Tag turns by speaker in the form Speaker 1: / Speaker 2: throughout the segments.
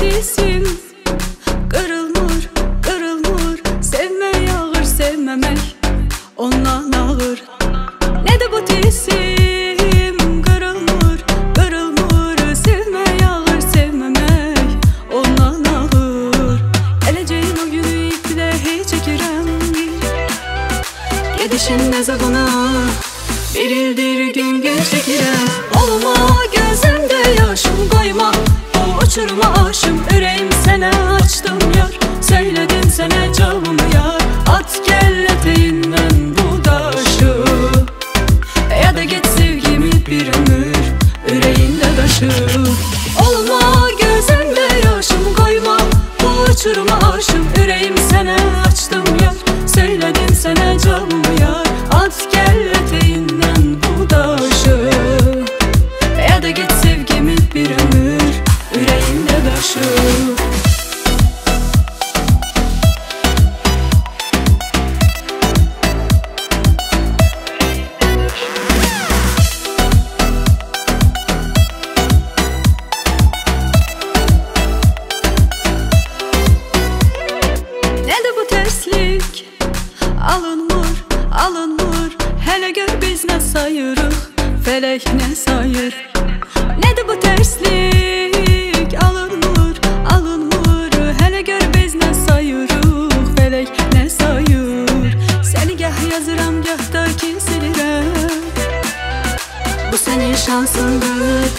Speaker 1: tisim Qırılmır, qırılmır Sevmək ağır, sevməmək Ondan ağır. Nədir bu tisim Qırılmır, qırılmır Sevmək ağır, sevməmək Ondan ağır. Gələcəyin o günü iple heç çəkirəm Gedişin əzabına Bir ildir gün gün çəkirəm Olma gözümdə yaşım koyma. Bu uçuruma uçuruma aşım yüreğim sənə tərslik? Alınmır, alınmır. Hələ gör biz nə sayırıq Fələk nə sayır. Nədir bu tərslik? Alınmır, alınmır. Hələ gör biz nə sayırıq Fələk nə sayır. Səni gah yazıram, gah da silirəm Bu senin şansındır.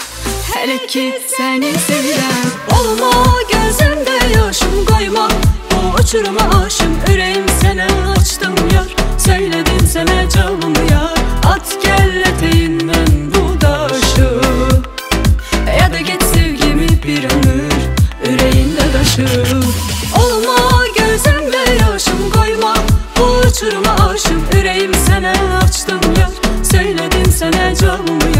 Speaker 1: Hele ki seni sevirəm Olma gözümdə yaşım koyma Uçuruma aşım yüreğim sənə açdım yar. Söyledim sənə cavabımı yar. At gel eteğinden bu daşı Ya da git sevgimi bir ömür Yüreğinde taşı. Olma gözümdə yaşım koyma. Uçuruma aşım yüreğim sənə açdım yar. Söyledim sənə cavabımı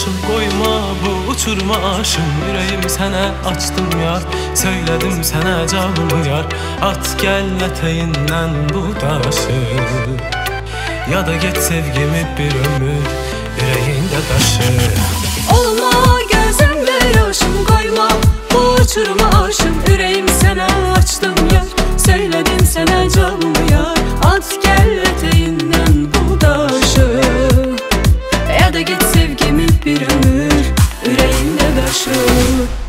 Speaker 1: başım Koyma bu uçurma aşım. Yüreğim sənə açdım yar Söylədim sənə canımı yar. At gəl ətəyindən bu daşı Ya da get sevgimi bir ömür Yüreğində daşı
Speaker 2: Olma gözümdə yaşım Koyma bu uçurma aşım. Yüreğim sənə açdım yar Söylədim sənə canımı yar. At gəl ətəyindən true